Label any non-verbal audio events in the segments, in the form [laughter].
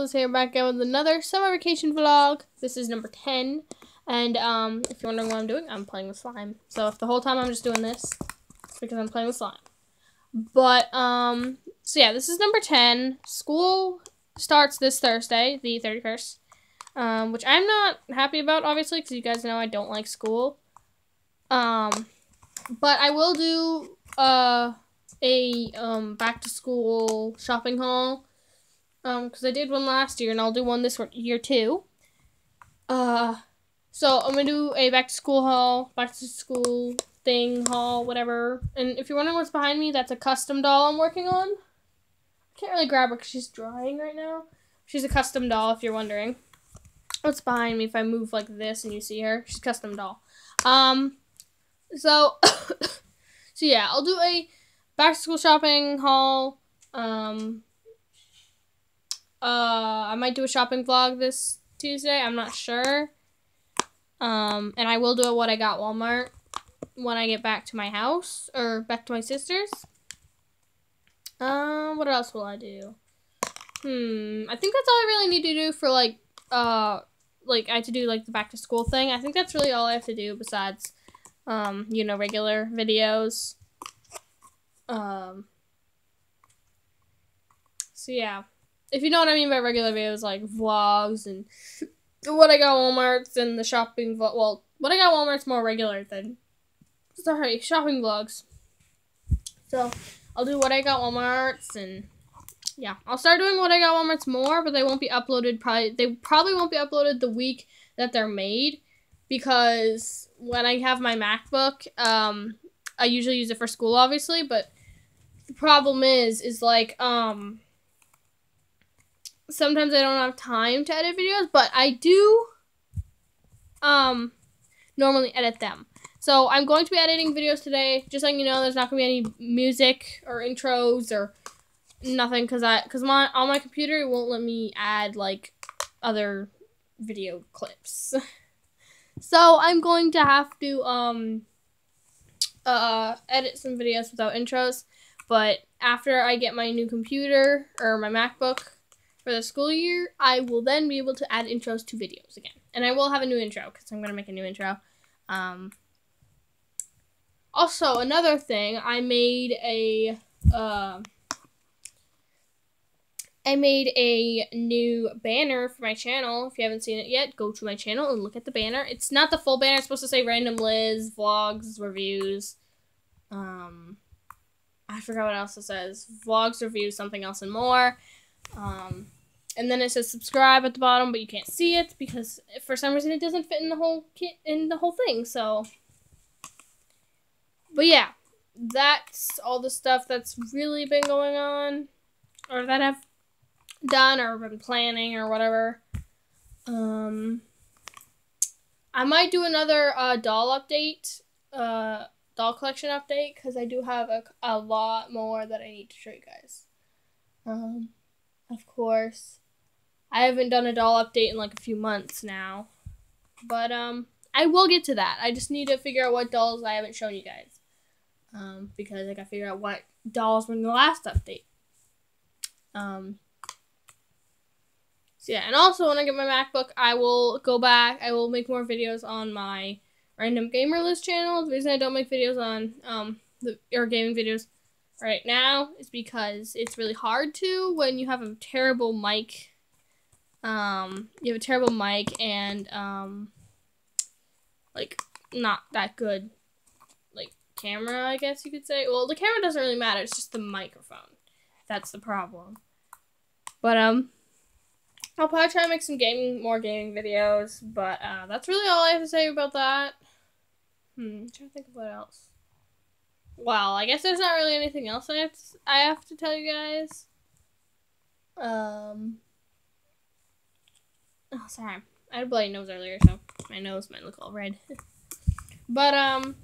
Liz here back again with another summer vacation vlog. This is number 10. And um, if you're wondering what I'm doing, I'm playing with slime. So if the whole time I'm just doing this, it's because I'm playing with slime. But, um, so yeah, this is number 10. School starts this Thursday, the 31st. Um, which I'm not happy about, obviously, because you guys know I don't like school. Um, but I will do, uh, a, um, back to school shopping haul um, because I did one last year, and I'll do one this year too. Uh, so I'm gonna do a back to school haul, back to school thing haul, whatever. And if you're wondering what's behind me, that's a custom doll I'm working on. I can't really grab her because she's drying right now. She's a custom doll, if you're wondering. What's behind me if I move like this and you see her? She's custom doll. Um, so, [coughs] so yeah, I'll do a back to school shopping haul. Um, uh, I might do a shopping vlog this Tuesday. I'm not sure. Um, and I will do a what I got Walmart when I get back to my house or back to my sister's. Um, what else will I do? Hmm, I think that's all I really need to do for like, uh, like I had to do like the back to school thing. I think that's really all I have to do besides, um, you know, regular videos. Um, so yeah if you know what I mean by regular videos, like vlogs and what I got Walmart's and the shopping vlog. Well, what I got Walmart's more regular than sorry shopping vlogs. So I'll do what I got Walmart's and yeah, I'll start doing what I got Walmart's more, but they won't be uploaded. Probably they probably won't be uploaded the week that they're made because when I have my MacBook, um, I usually use it for school, obviously, but the problem is, is like um sometimes I don't have time to edit videos, but I do um normally edit them. So I'm going to be editing videos today. Just letting you know, there's not going to be any music or intros or nothing because I because my on my computer it won't let me add like other video clips. [laughs] so I'm going to have to um uh edit some videos without intros. But after I get my new computer or my MacBook, for the school year, I will then be able to add intros to videos again. And I will have a new intro because I'm going to make a new intro. Um, also, another thing, I made a, uh, I made a new banner for my channel. If you haven't seen it yet, go to my channel and look at the banner. It's not the full banner. It's supposed to say Random Liz, Vlogs, Reviews. Um, I forgot what else it says. Vlogs, Reviews, something else, and more. Um, and then it says subscribe at the bottom, but you can't see it because for some reason it doesn't fit in the whole kit in the whole thing. So, but yeah, that's all the stuff that's really been going on, or that I've done or been planning or whatever. Um, I might do another uh, doll update, uh, doll collection update, because I do have a, a lot more that I need to show you guys. Um, of course. I haven't done a doll update in like a few months now. But um I will get to that. I just need to figure out what dolls I haven't shown you guys. Um, because I gotta figure out what dolls were in the last update. Um so yeah, and also when I get my MacBook, I will go back. I will make more videos on my random gamer Liz channel. The reason I don't make videos on um the or gaming videos right now is because it's really hard to when you have a terrible mic um, you have a terrible mic and um, like not that good like camera, I guess you could say. Well, the camera doesn't really matter. It's just the microphone. That's the problem. But um, I'll probably try to make some gaming, more gaming videos. But uh, that's really all I have to say about that. Hmm, I'm trying to think of what else. Well, I guess there's not really anything else I have to, I have to tell you guys. Um. Oh, sorry. I had a bloody nose earlier, so my nose might look all red. but, um,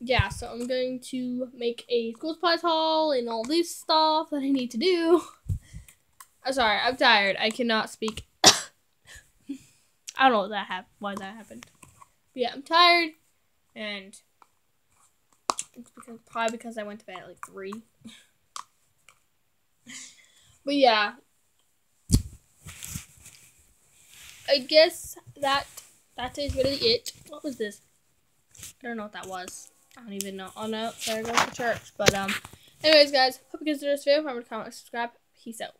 yeah, so I'm going to make a school supplies haul and all this stuff that I need to do. [laughs] I'm sorry, I'm tired. I cannot speak. [coughs] I don't know that hap- why that happened. But yeah, I'm tired, and it's because probably because I went to bed at like three. [laughs] but yeah, I guess that that is really it. What was this? I don't know what that was. I don't even know. Oh no, there goes the church. But um, anyways, guys, hope you guys enjoyed this video. Remember to comment, subscribe. Peace out.